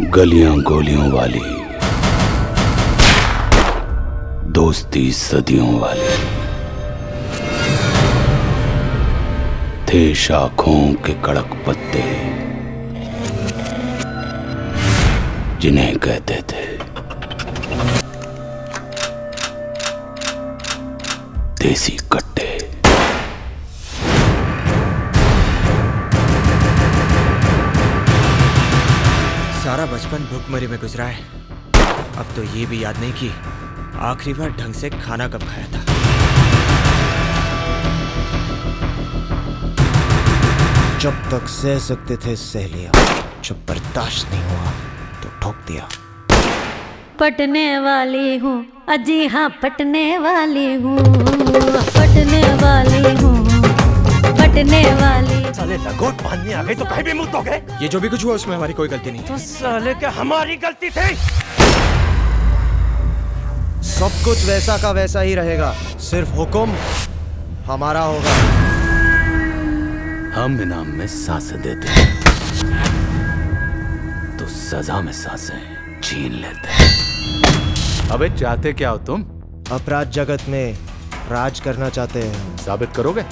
गलियाँ गोलियों वाली, दोस्ती सदियों वाली। थे शाखों के कड़क पत्ते, जिन्हें कहते थे। देसी कट्टे। बचपन भूखमरी में गुजरा है। अब तो ये भी याद नहीं कि आखिरी बार ढंग से खाना कब खाया था। जब तक सह सकते थे सह लिया, जब बर्दाश्त नहीं हुआ तो ठोक दिया। पटने वाली हूँ, अजी हाँ पटने वाली हूँ। गए तो कहीं भी मुँह तो गए ये जो भी कुछ हुआ उसमें हमारी कोई गलती नहीं। तो साले के हमारी गलती थी? सब कुछ वैसा का वैसा ही रहेगा। सिर्फ़ हुक्म हमारा होगा। हम इनाम में साँसें देते हैं। तो सजा में साँसें छीन लेते हैं। अबे चाहते क्या हो तुम? अपराध जगत में राज करना चाहते हैं। साबित करोगे?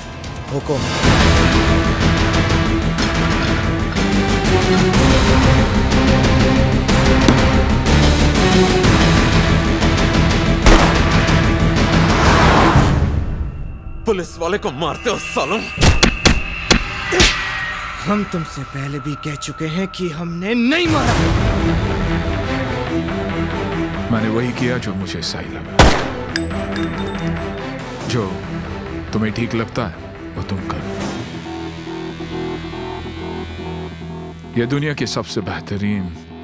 हुक्म। पुलिस वाले को मारते हो सालों। हम तुमसे पहले भी कह चुके हैं कि हमने नहीं मारा। मैंने वही किया जो मुझे सही लगा। जो तुम्हें ठीक लगता है वो तुम करो। यह दुनिया की सबसे बेहतरीन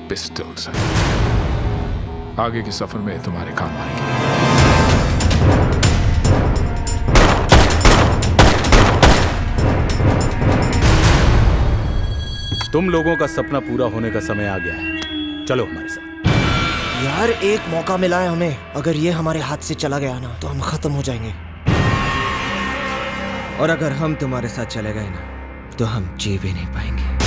पिस्टल्स है। आगे के सफ़र में तुम्हारे काम आएँगे। तुम लोगों का सपना पूरा होने का समय आ गया है। चलो हमारे साथ। यार एक मौका मिला है हमें। अगर ये हमारे हाथ से चला गया ना तो हम खत्म हो जाएँगे। और अगर हम तुम्हारे साथ चले गए ना तो हम जी भी नहीं पाएँगे।